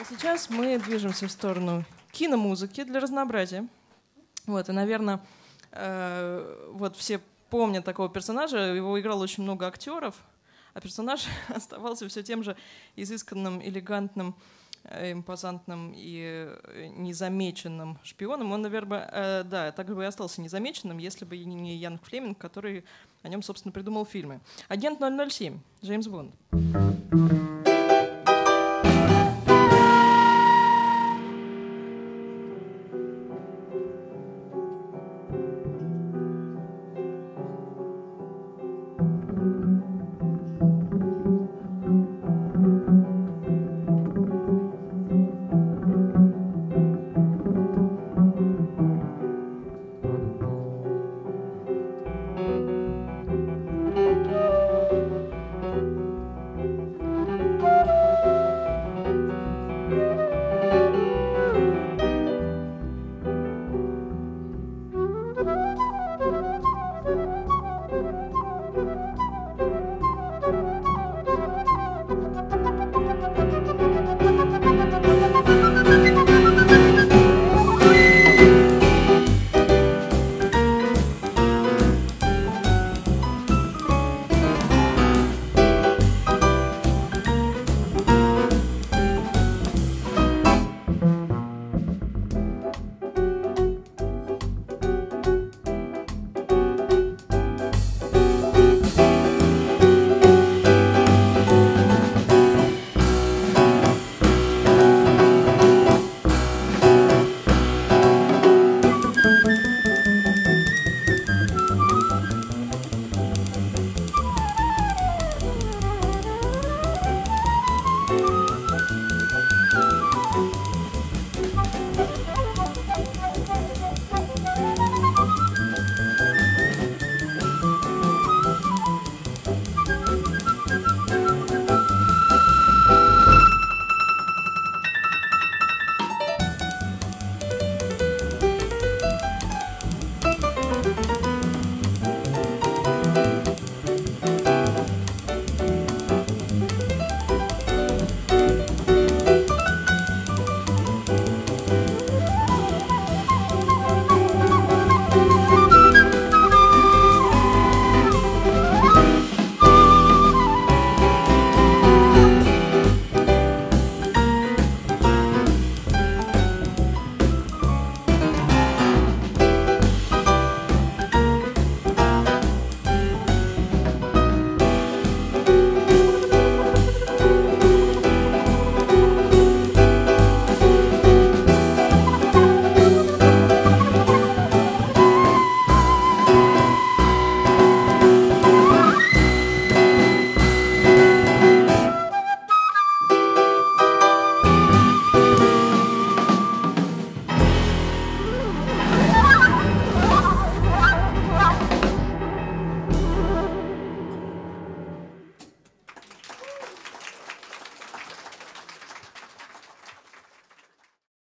А сейчас мы движемся в сторону киномузыки для разнообразия. Вот, и, наверное, э, вот все помнят такого персонажа, его играло очень много актеров, а персонаж оставался все тем же изысканным, элегантным, э, импозантным и э, незамеченным шпионом. Он, наверное, э, да, так бы и остался незамеченным, если бы не Ян Флеминг, который о нем, собственно, придумал фильмы. Агент 007, Джеймс Бонд.